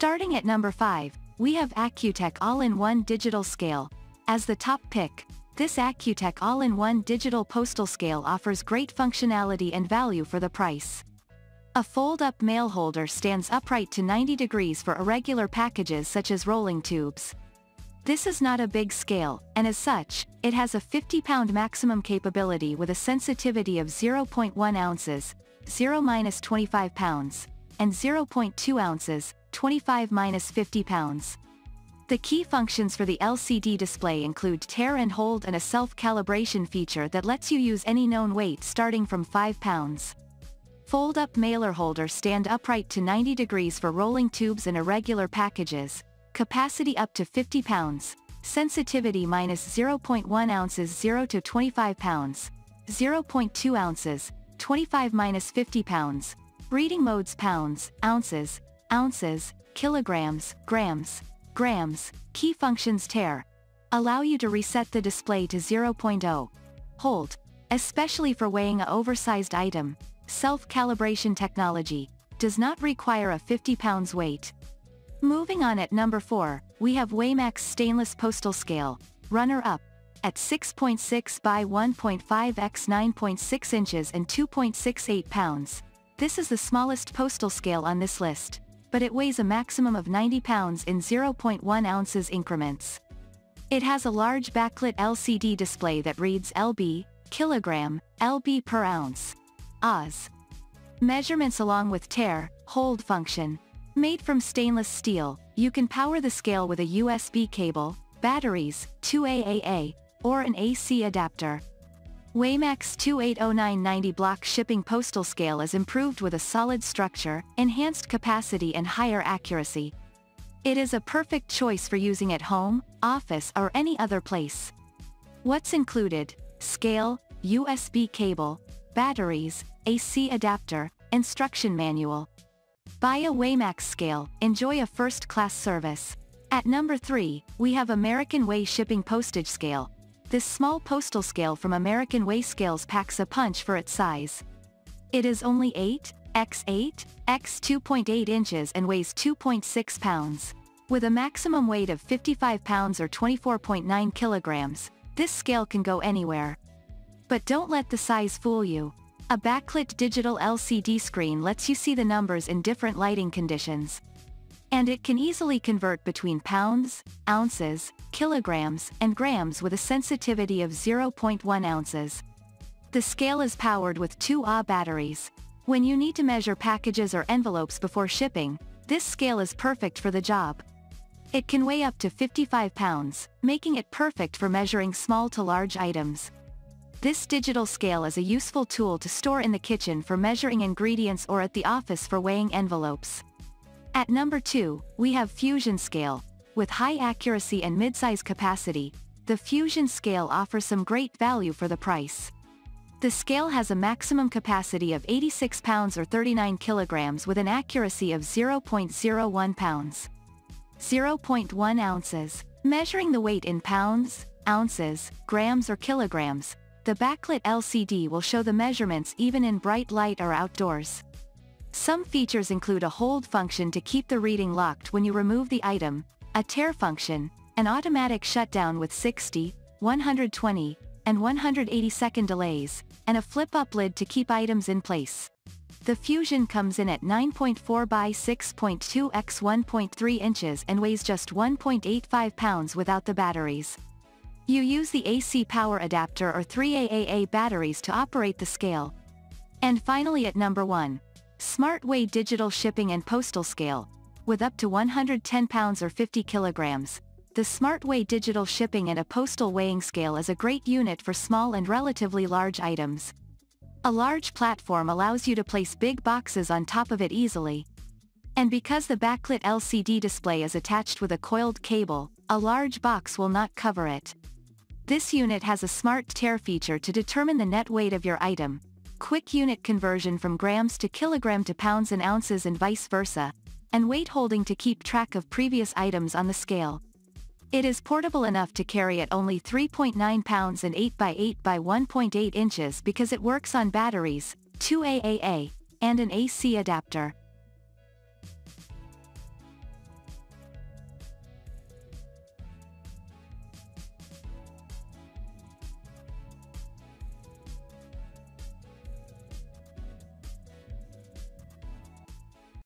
Starting at number 5, we have AccuTeck All-in-One Digital Scale. As the top pick, this AccuTeck All-in-One Digital Postal Scale offers great functionality and value for the price. A fold-up mail holder stands upright to 90 degrees for irregular packages such as rolling tubes. This is not a big scale, and as such, it has a 50-pound maximum capability with a sensitivity of 0.1 ounces, 0-25 pounds, and 0.2 ounces, 25-50 pounds. The key functions for the LCD display include tare and hold and a self-calibration feature that lets you use any known weight starting from 5 pounds. Fold-up mailer holder stand upright to 90 degrees for rolling tubes and irregular packages, capacity up to 50 pounds, sensitivity minus 0.1 ounces 0 to 25 pounds, 0.2 ounces, 25 minus 50 pounds, reading modes pounds, ounces, ounces, kilograms, grams, grams, key functions tare. Allow you to reset the display to 0.0. Hold. Especially for weighing a oversized item, self-calibration technology, does not require a 50 pounds weight. Moving on at number 4, we have Weighmax Stainless Postal Scale, runner-up, at 6.6 by 1.5 x 9.6 inches and 2.68 pounds. This is the smallest postal scale on this list but it weighs a maximum of 90 pounds in 0.1 ounces increments. It has a large backlit LCD display that reads lb, kilogram, lb per ounce. Oz. Measurements along with tare, hold function. Made from stainless steel, you can power the scale with a USB cable, batteries, 2 AAA, or an AC adapter. Weighmax 280990 block shipping postal scale is improved with a solid structure, enhanced capacity and higher accuracy. It is a perfect choice for using at home, office or any other place. What's included? Scale, USB cable, batteries, AC adapter, instruction manual. Buy a Weighmax scale, enjoy a first-class service. At number 3, we have American Weigh Shipping Postage Scale, this small postal scale from American Weigh Scales packs a punch for its size. It is only 8, x 8, x 2.8 inches and weighs 2.6 pounds. With a maximum weight of 55 pounds or 24.9 kilograms, this scale can go anywhere. But don't let the size fool you. A backlit digital LCD screen lets you see the numbers in different lighting conditions. And it can easily convert between pounds, ounces, kilograms, and grams with a sensitivity of 0.1 ounces. The scale is powered with two Ah batteries. When you need to measure packages or envelopes before shipping, this scale is perfect for the job. It can weigh up to 55 pounds, making it perfect for measuring small to large items. This digital scale is a useful tool to store in the kitchen for measuring ingredients or at the office for weighing envelopes. At number 2, we have Fuzion Scale, with high accuracy and mid-size capacity, the Fuzion scale offers some great value for the price. The scale has a maximum capacity of 86 pounds or 39 kilograms with an accuracy of 0.01 pounds. 0.1 ounces. Measuring the weight in pounds, ounces, grams or kilograms, the backlit LCD will show the measurements even in bright light or outdoors. Some features include a hold function to keep the reading locked when you remove the item, a tare function, an automatic shutdown with 60, 120, and 180 second delays, and a flip-up lid to keep items in place. The Fuzion comes in at 9.4 by 6.2 x 1.3 inches and weighs just 1.85 pounds without the batteries. You use the AC power adapter or 3AAA batteries to operate the scale. And finally at number 1. SmartWeigh Digital Shipping and Postal Scale, with up to 110 pounds or 50 kilograms. the SmartWeigh digital shipping and a postal weighing scale is a great unit for small and relatively large items. A large platform allows you to place big boxes on top of it easily. And because the backlit LCD display is attached with a coiled cable, a large box will not cover it. This unit has a smart tare feature to determine the net weight of your item, quick unit conversion from grams to kilogram to pounds and ounces and vice versa, and weight holding to keep track of previous items on the scale. It is portable enough to carry at only 3.9 pounds and 8 by 8 by 1.8 inches because it works on batteries, 2 AAA, and an AC adapter.